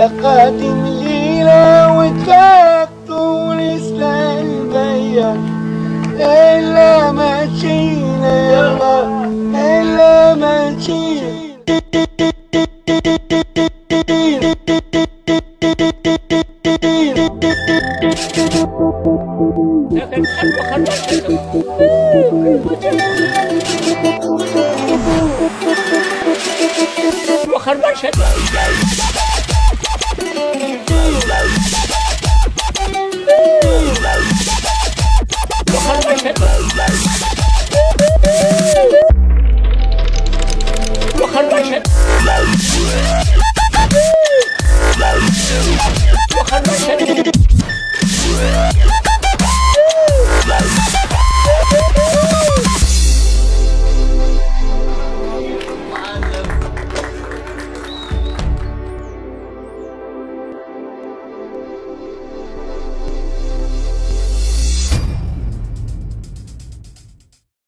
قادم ليلة وتفاق طول السلبية إلا ما تشينا يلا إلا ما تشينا لكن خلوا do you like?